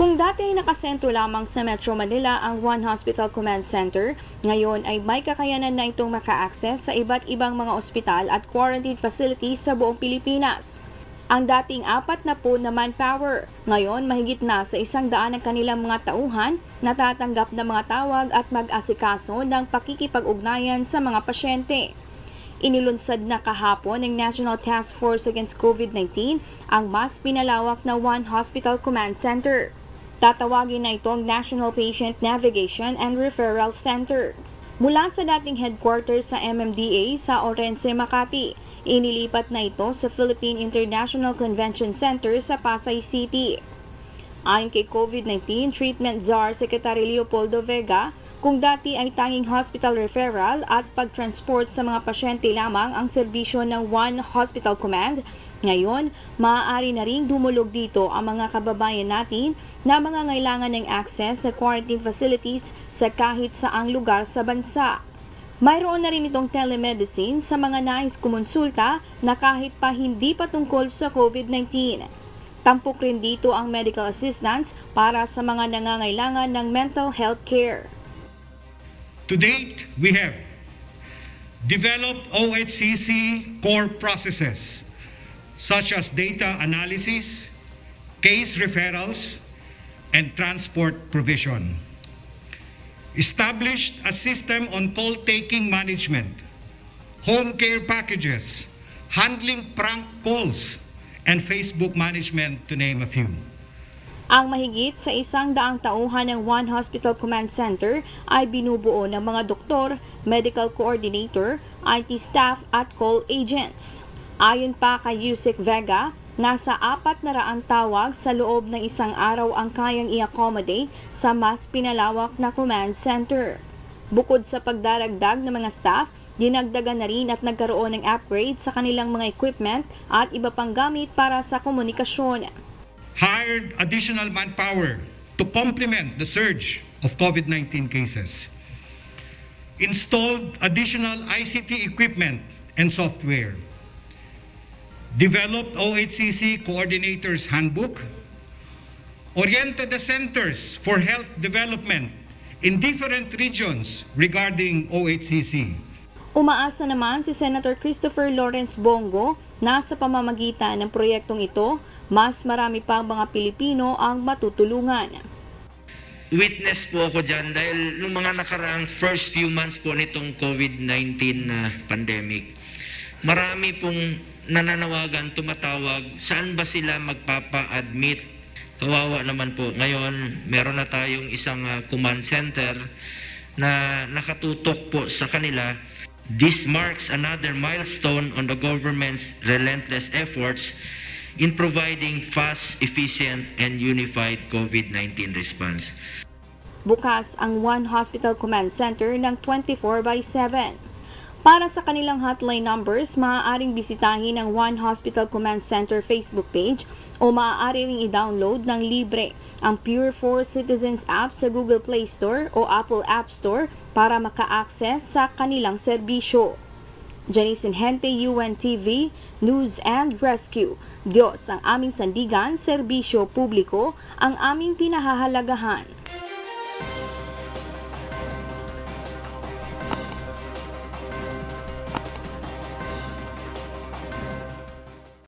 Kung dati ay nakasentro lamang sa Metro Manila ang One Hospital Command Center, ngayon ay may kakayanan na itong maka-access sa iba't ibang mga ospital at quarantine facilities sa buong Pilipinas. Ang dating apat na po na manpower, ngayon mahigit na sa isang daan ng kanilang mga tauhan natatanggap ng mga tawag at mag-asikaso ng pakikipag-ugnayan sa mga pasyente. Inilunsad na kahapon ng National Task Force Against COVID-19 ang mas pinalawak na One Hospital Command Center. Tatawagin na itong National Patient Navigation and Referral Center. Mula sa dating headquarters sa MMDA sa Orense, Makati, inilipat na ito sa Philippine International Convention Center sa Pasay City. Ayon kay COVID-19 Treatment Czar Secretary Leopoldo Vega, kung dati ay tanging hospital referral at pag-transport sa mga pasyente lamang ang serbisyo ng One Hospital Command, ngayon, maaari na ring dumulog dito ang mga kababayan natin na mga ngailangan ng access sa quarantine facilities sa kahit saang lugar sa bansa. Mayroon na rin itong telemedicine sa mga nais kumonsulta na kahit pa hindi patungkol sa COVID-19. Tampok rin dito ang medical assistance para sa mga nangangailangan ng mental health care. To date, we have developed OHCC core processes such as data analysis, case referrals, and transport provision. Established a system on call taking management, home care packages, handling prank calls, and Facebook management to name a few. Ang mahigit sa isang daang tauhan ng One Hospital Command Center ay binubuo ng mga doktor, medical coordinator, IT staff at call agents. Ayon pa kay Yusek Vega, nasa apat na raang tawag sa loob ng isang araw ang kayang i-accommodate sa mas pinalawak na command center. Bukod sa pagdaragdag ng mga staff, dinagdagan na rin at nagkaroon ng upgrade sa kanilang mga equipment at iba pang gamit para sa komunikasyon. Hired additional manpower to complement the surge of COVID-19 cases, installed additional ICT equipment and software, developed OHCC Coordinators Handbook, oriented the centers for health development in different regions regarding OHCC. Umaasa naman si Senator Christopher Lawrence Bongo na sa pamamagitan ng proyektong ito, mas marami pang mga Pilipino ang matutulungan. Witness po ako dyan dahil nung mga nakaraang first few months po nitong COVID-19 na pandemic, marami pong nananawagan, tumatawag, saan ba sila magpapa-admit? Kawawa naman po. Ngayon, meron na tayong isang uh, command center na nakatutok po sa kanila This marks another milestone on the government's relentless efforts in providing fast, efficient, and unified COVID-19 response. Bukas ang One Hospital Command Center ng 24 by 7. Para sa kanilang hotline numbers, maaaring bisitahin ang One Hospital Command Center Facebook page o maaari ring i-download ng libre ang Pure for Citizens app sa Google Play Store o Apple App Store para maka-access sa kanilang serbisyo. Janice Hente, UNTV, News and Rescue. Diyos ang aming sandigan, serbisyo publiko, ang aming pinahahalagahan.